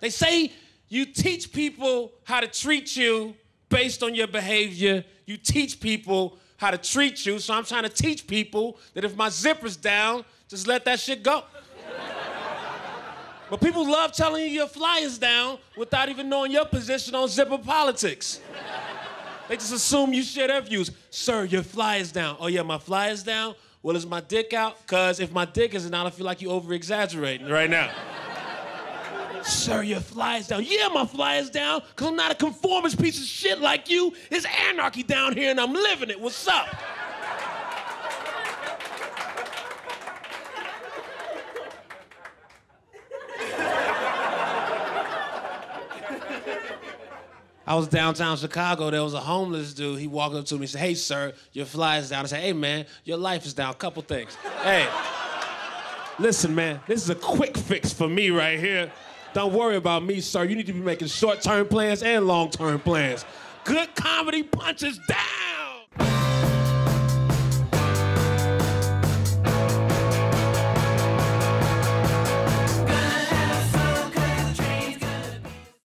They say you teach people how to treat you based on your behavior. You teach people how to treat you. So I'm trying to teach people that if my zipper's down, just let that shit go. but people love telling you your flyer's down without even knowing your position on zipper politics. They just assume you share their views. Sir, your flyer's down. Oh yeah, my flyer's down. Well, is my dick out? Cause if my dick isn't out, I feel like you over exaggerating right now. Sir, your flyer's down. Yeah, my flyer's down, because I'm not a conformist piece of shit like you. It's anarchy down here and I'm living it. What's up? I was downtown Chicago. There was a homeless dude. He walked up to me and said, Hey, sir, your flyer's down. I said, Hey, man, your life is down. A couple things. hey, listen, man, this is a quick fix for me right here. Don't worry about me, sir. You need to be making short term plans and long term plans. Good comedy punches down.